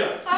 Hallelujah